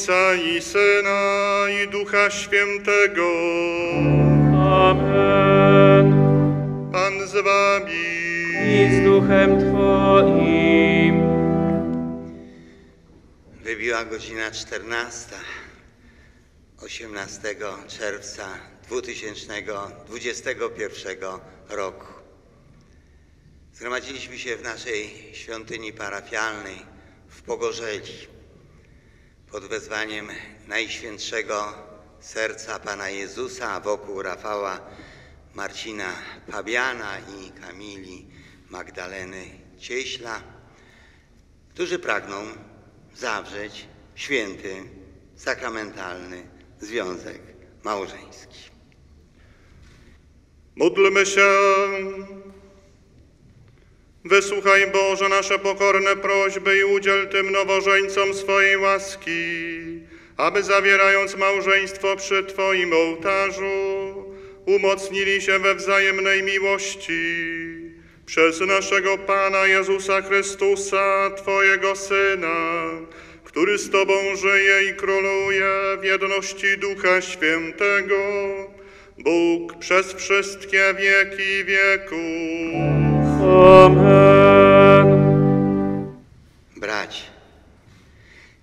Ojca i Syna i Ducha Świętego. Amen. Pan z wami. I z duchem Twoim. Wybiła godzina 14, 18 czerwca 2021 roku. Zgromadziliśmy się w naszej świątyni parafialnej w Pogorzeli pod wezwaniem Najświętszego Serca Pana Jezusa wokół Rafała, Marcina Fabiana i Kamili Magdaleny Cieśla którzy pragną zawrzeć święty, sakramentalny związek małżeński. Módlmy się. Wysłuchaj Boże nasze pokorne prośby i udziel tym nowożeńcom swojej łaski, aby zawierając małżeństwo przy Twoim ołtarzu, umocnili się we wzajemnej miłości przez naszego Pana Jezusa Chrystusa, Twojego Syna, który z Tobą żyje i króluje w jedności Ducha Świętego, Bóg przez wszystkie wieki wieków. Amen.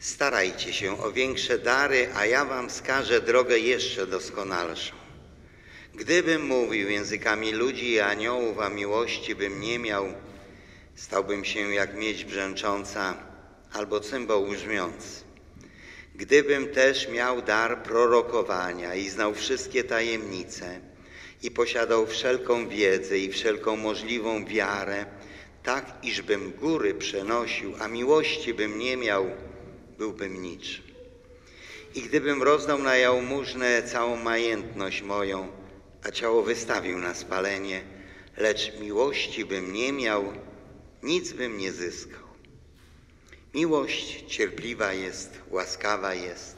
Starajcie się o większe dary, a ja wam wskażę drogę jeszcze doskonalszą. Gdybym mówił językami ludzi i aniołów, a miłości bym nie miał, stałbym się jak miedź brzęcząca albo cymbał brzmiący. Gdybym też miał dar prorokowania i znał wszystkie tajemnice i posiadał wszelką wiedzę i wszelką możliwą wiarę, tak iżbym góry przenosił, a miłości bym nie miał, byłbym niczym. I gdybym rozdał na jałmużnę całą majętność moją, a ciało wystawił na spalenie, lecz miłości bym nie miał, nic bym nie zyskał. Miłość cierpliwa jest, łaskawa jest.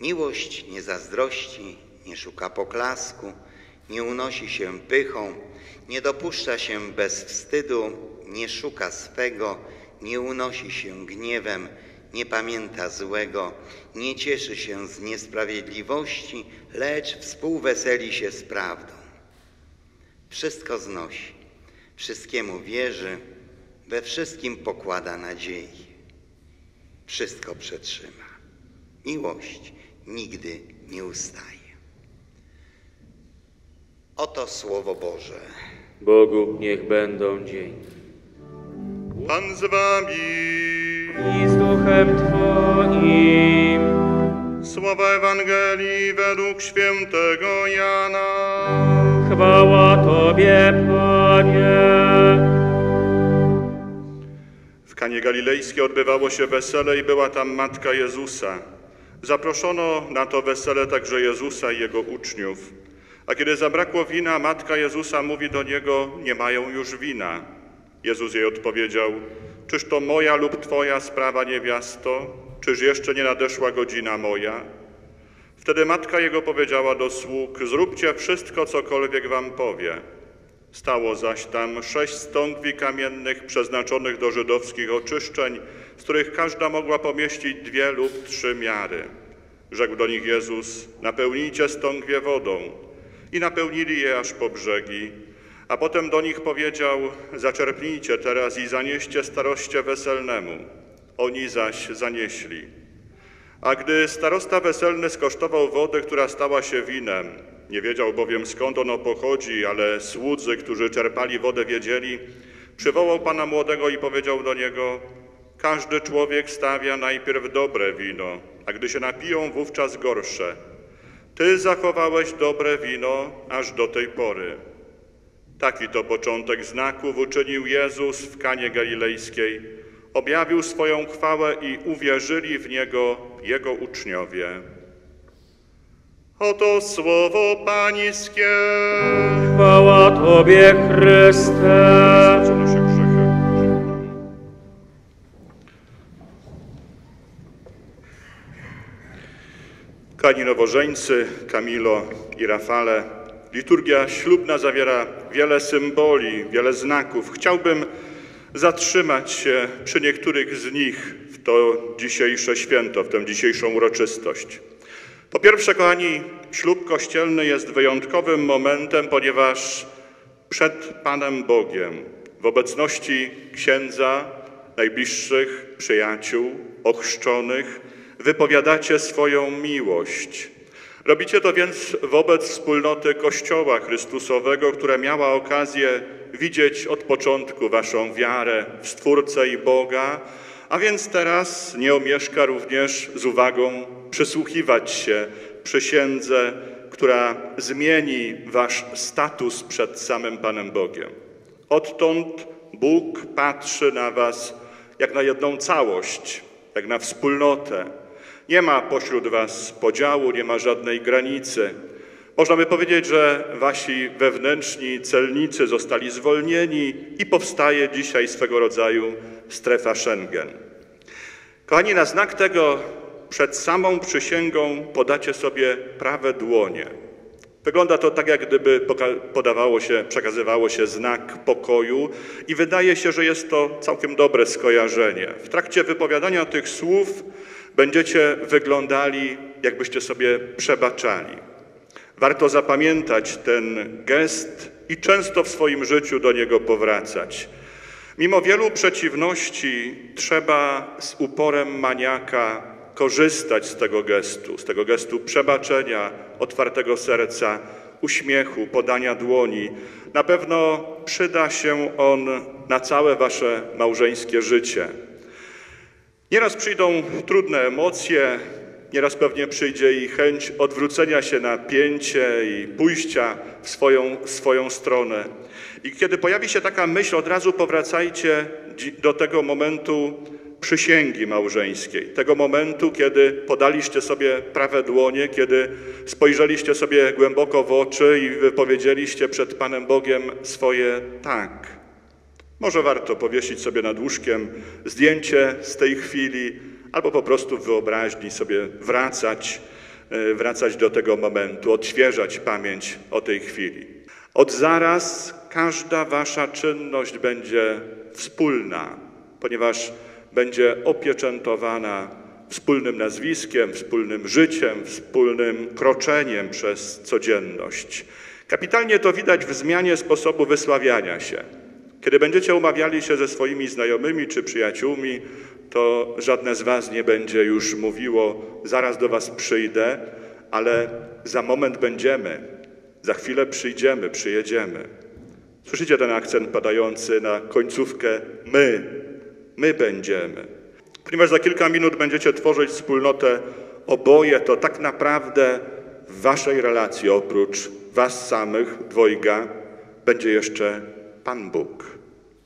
Miłość nie zazdrości, nie szuka poklasku, nie unosi się pychą, nie dopuszcza się bez wstydu, nie szuka swego, nie unosi się gniewem, nie pamięta złego, nie cieszy się z niesprawiedliwości, lecz współweseli się z prawdą. Wszystko znosi, wszystkiemu wierzy, we wszystkim pokłada nadziei. Wszystko przetrzyma. Miłość nigdy nie ustaje. Oto Słowo Boże. Bogu niech będą dzięki. Pan z wami. I z duchem Twoim. Słowa Ewangelii według świętego Jana. Chwała Tobie, Panie. W Kanie Galilejskiej odbywało się wesele i była tam matka Jezusa. Zaproszono na to wesele także Jezusa i jego uczniów. A kiedy zabrakło wina, matka Jezusa mówi do niego: Nie mają już wina. Jezus jej odpowiedział: Czyż to moja lub twoja sprawa, niewiasto? Czyż jeszcze nie nadeszła godzina moja? Wtedy matka jego powiedziała do sług: Zróbcie wszystko, cokolwiek wam powie. Stało zaś tam sześć stągwi kamiennych przeznaczonych do żydowskich oczyszczeń, z których każda mogła pomieścić dwie lub trzy miary. Rzekł do nich Jezus: Napełnijcie stągwie wodą. I napełnili je aż po brzegi. A potem do nich powiedział: Zaczerpnijcie teraz i zanieście staroście weselnemu. Oni zaś zanieśli. A gdy starosta weselny skosztował wodę, która stała się winem, nie wiedział bowiem skąd ono pochodzi, ale słudzy, którzy czerpali wodę, wiedzieli, przywołał pana młodego i powiedział do niego: Każdy człowiek stawia najpierw dobre wino, a gdy się napiją, wówczas gorsze. Ty zachowałeś dobre wino aż do tej pory. Taki to początek znaków uczynił Jezus w Kanie Galilejskiej. Objawił swoją chwałę i uwierzyli w Niego Jego uczniowie. Oto słowo Pańskie. Chwała Tobie, Chryste. Kani nowożeńcy, Kamilo i Rafale, liturgia ślubna zawiera wiele symboli, wiele znaków. Chciałbym zatrzymać się przy niektórych z nich w to dzisiejsze święto, w tę dzisiejszą uroczystość. Po pierwsze, kochani, ślub kościelny jest wyjątkowym momentem, ponieważ przed Panem Bogiem, w obecności księdza, najbliższych przyjaciół, ochrzczonych, wypowiadacie swoją miłość. Robicie to więc wobec wspólnoty Kościoła Chrystusowego, która miała okazję widzieć od początku waszą wiarę w Stwórcę i Boga, a więc teraz nie omieszka również z uwagą przysłuchiwać się przysiędze, która zmieni wasz status przed samym Panem Bogiem. Odtąd Bóg patrzy na was jak na jedną całość, jak na wspólnotę. Nie ma pośród was podziału, nie ma żadnej granicy. Można by powiedzieć, że wasi wewnętrzni celnicy zostali zwolnieni i powstaje dzisiaj swego rodzaju strefa Schengen. Kochani, na znak tego przed samą przysięgą podacie sobie prawe dłonie. Wygląda to tak, jak gdyby podawało się, przekazywało się znak pokoju i wydaje się, że jest to całkiem dobre skojarzenie. W trakcie wypowiadania tych słów będziecie wyglądali, jakbyście sobie przebaczali. Warto zapamiętać ten gest i często w swoim życiu do niego powracać. Mimo wielu przeciwności trzeba z uporem maniaka korzystać z tego gestu, z tego gestu przebaczenia, otwartego serca, uśmiechu, podania dłoni. Na pewno przyda się on na całe wasze małżeńskie życie. Nieraz przyjdą trudne emocje, nieraz pewnie przyjdzie i chęć odwrócenia się na pięcie i pójścia w swoją, swoją stronę. I kiedy pojawi się taka myśl, od razu powracajcie do tego momentu przysięgi małżeńskiej, tego momentu, kiedy podaliście sobie prawe dłonie, kiedy spojrzeliście sobie głęboko w oczy i wypowiedzieliście przed Panem Bogiem swoje tak. Może warto powiesić sobie nad łóżkiem zdjęcie z tej chwili, albo po prostu w wyobraźni sobie wracać, e, wracać do tego momentu, odświeżać pamięć o tej chwili. Od zaraz każda wasza czynność będzie wspólna, ponieważ będzie opieczętowana wspólnym nazwiskiem, wspólnym życiem, wspólnym kroczeniem przez codzienność. Kapitalnie to widać w zmianie sposobu wysławiania się. Kiedy będziecie umawiali się ze swoimi znajomymi czy przyjaciółmi, to żadne z Was nie będzie już mówiło: Zaraz do Was przyjdę, ale za moment będziemy, za chwilę przyjdziemy, przyjedziemy. Słyszycie ten akcent padający na końcówkę my, my będziemy. Ponieważ za kilka minut będziecie tworzyć wspólnotę oboje to tak naprawdę w waszej relacji oprócz was samych, dwojga, będzie jeszcze Pan Bóg.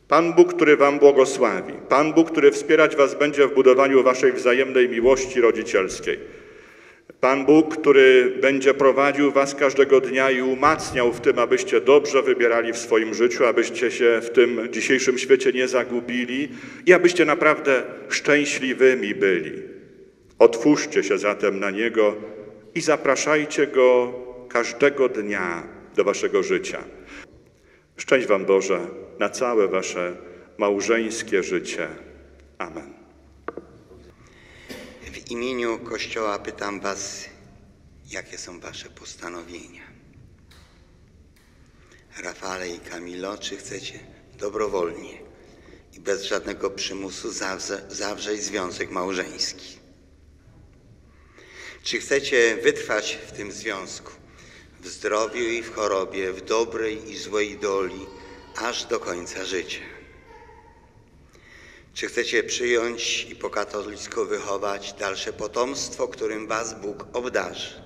Pan Bóg, który wam błogosławi. Pan Bóg, który wspierać was będzie w budowaniu waszej wzajemnej miłości rodzicielskiej. Pan Bóg, który będzie prowadził was każdego dnia i umacniał w tym, abyście dobrze wybierali w swoim życiu, abyście się w tym dzisiejszym świecie nie zagubili i abyście naprawdę szczęśliwymi byli. Otwórzcie się zatem na Niego i zapraszajcie Go każdego dnia do waszego życia. Szczęść Wam Boże na całe Wasze małżeńskie życie. Amen. W imieniu Kościoła pytam Was, jakie są Wasze postanowienia? Rafale i Kamilo, czy chcecie dobrowolnie i bez żadnego przymusu zawrze, zawrzeć związek małżeński? Czy chcecie wytrwać w tym związku, w zdrowiu i w chorobie, w dobrej i złej doli, aż do końca życia? Czy chcecie przyjąć i po katolicku wychować dalsze potomstwo, którym Was Bóg obdarzy?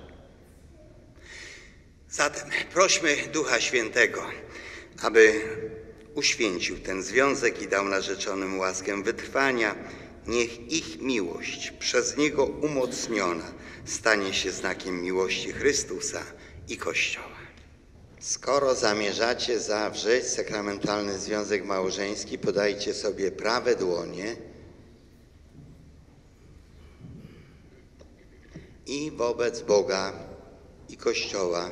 Zatem prośmy Ducha Świętego, aby uświęcił ten związek i dał narzeczonym łaskę wytrwania. Niech ich miłość, przez Niego umocniona, stanie się znakiem miłości Chrystusa i Kościoła. Skoro zamierzacie zawrzeć sakramentalny związek małżeński, podajcie sobie prawe dłonie i wobec Boga i Kościoła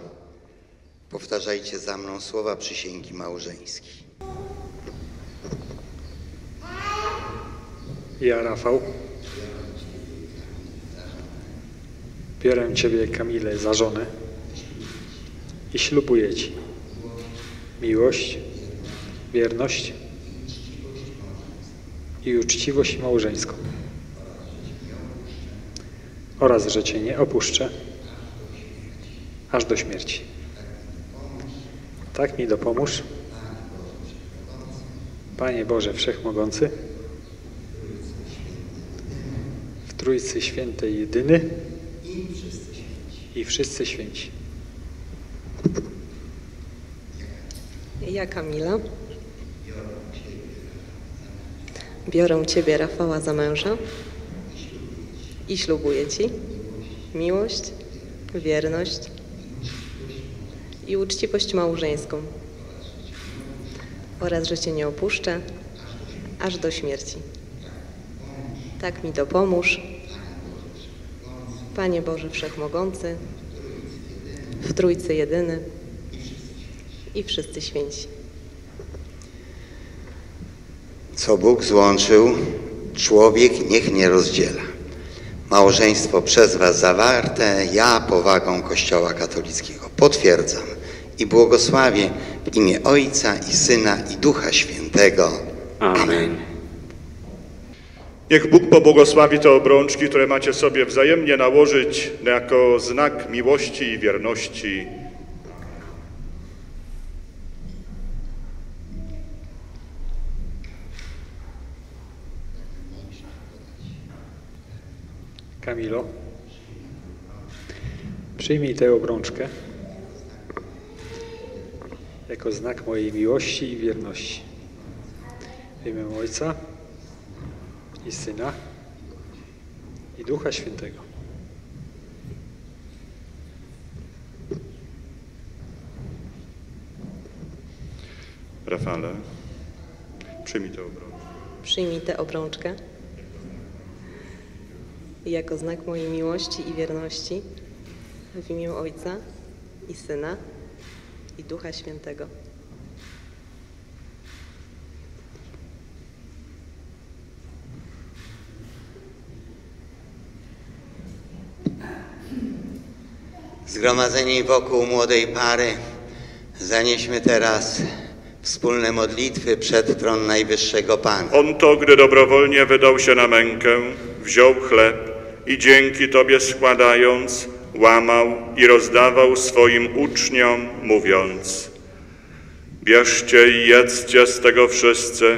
powtarzajcie za mną słowa przysięgi małżeńskiej. Ja, Rafał, biorę Ciebie, Kamile, za żonę i ślubuję Ci miłość, wierność i uczciwość małżeńską oraz, że Cię nie opuszczę aż do śmierci. Tak mi dopomóż, Panie Boże Wszechmogący, w Trójcy Świętej Jedyny i wszyscy święci. Ja, Kamila, biorę Ciebie, Rafała, za męża i ślubuję Ci miłość, wierność i uczciwość małżeńską oraz, że Cię nie opuszczę aż do śmierci. Tak mi dopomóż, Panie Boże Wszechmogący, w Trójcy Jedyny i wszyscy święci. Co Bóg złączył, człowiek niech nie rozdziela. Małżeństwo przez Was zawarte, ja powagą Kościoła katolickiego potwierdzam i błogosławię w imię Ojca i Syna i Ducha Świętego. Amen. Niech Bóg pobłogosławi te obrączki, które macie sobie wzajemnie nałożyć jako znak miłości i wierności. Kamilo, przyjmij tę obrączkę jako znak mojej miłości i wierności. W imię Ojca i Syna i Ducha Świętego. Rafale, przyjmij tę obrączkę. Przyjmij tę obrączkę jako znak mojej miłości i wierności w imię Ojca i Syna i Ducha Świętego. Zgromadzeni wokół młodej pary, zanieśmy teraz wspólne modlitwy przed tron Najwyższego Pana. On to, gdy dobrowolnie wydał się na mękę, wziął chleb i dzięki Tobie składając, łamał i rozdawał swoim uczniom, mówiąc Bierzcie i jedzcie z tego wszyscy,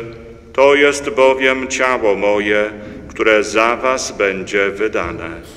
to jest bowiem ciało moje, które za was będzie wydane.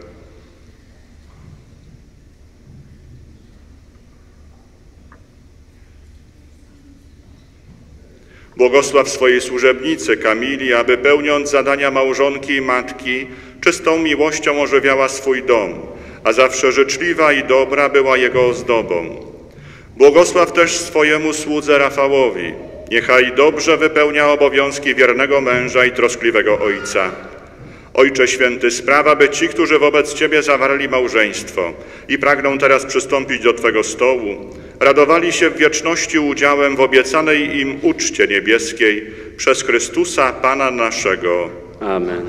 Błogosław swojej służebnicy Kamili, aby pełniąc zadania małżonki i matki, czystą miłością ożywiała swój dom, a zawsze życzliwa i dobra była jego ozdobą. Błogosław też swojemu słudze Rafałowi, niechaj dobrze wypełnia obowiązki wiernego męża i troskliwego ojca. Ojcze Święty, sprawa, by ci, którzy wobec Ciebie zawarli małżeństwo i pragną teraz przystąpić do Twego stołu, radowali się w wieczności udziałem w obiecanej im uczcie niebieskiej przez Chrystusa Pana naszego. Amen.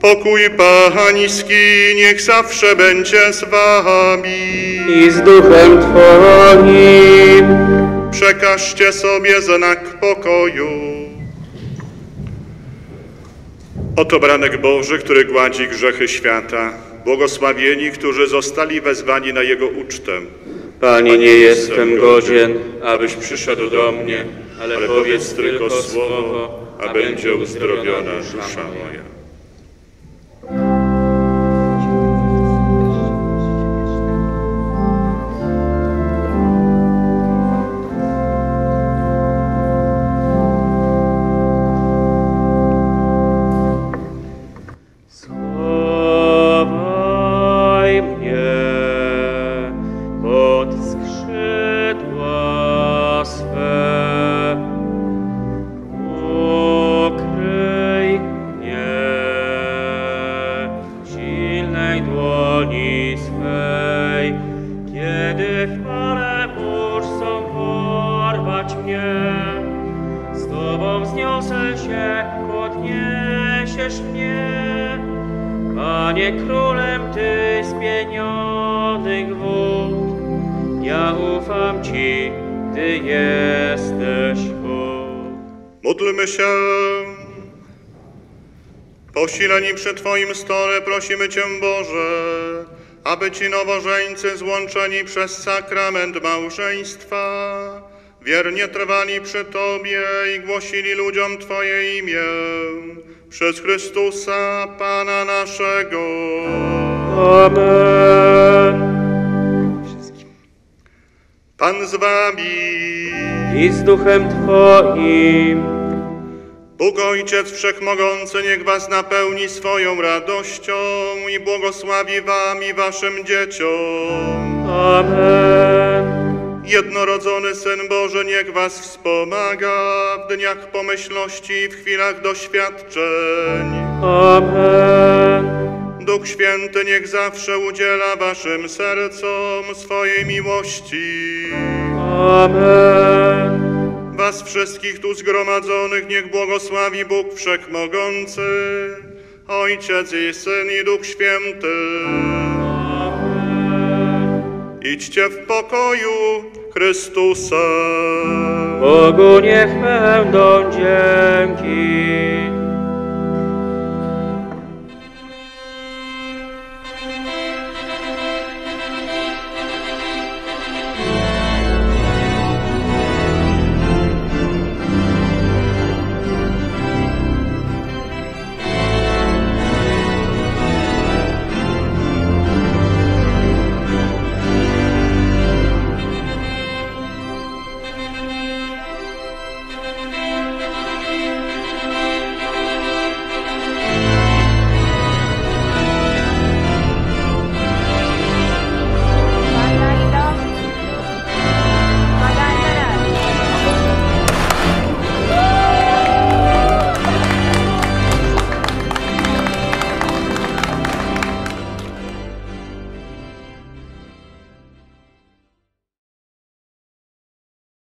Pokój Pański niech zawsze będzie z Wami. I z duchem Twoim. Przekażcie sobie znak pokoju. Oto branek Boży, który gładzi grzechy świata. Błogosławieni, którzy zostali wezwani na Jego ucztę. Panie, nie jestem godzien, abyś przyszedł do mnie, ale powiedz tylko słowo, a będzie uzdrowiona dusza moja. Królem Ty spienionych wód, ja ufam Ci, Ty jesteś Bóg. Módlmy się. Posileni przy Twoim stole prosimy Cię, Boże, aby Ci nowożeńcy złączeni przez sakrament małżeństwa wiernie trwali przy Tobie i głosili ludziom Twoje imię przez Chrystusa, Pana naszego. Amen. Pan z Wami. I z duchem Twoim. Bóg Ojciec Wszechmogący niech was napełni swoją radością i błogosławi wam i waszym dzieciom. Amen. Jednorodzony Syn Boży niech was wspomaga w dniach pomyślności i w chwilach doświadczeń. Amen. Duch Święty niech zawsze udziela waszym sercom swojej miłości. Amen. Was wszystkich tu zgromadzonych niech błogosławi Bóg Wszechmogący, Ojciec i Syn i Duch Święty. Idźcie w pokoju Chrystusa. Bogu niech będą dzięki.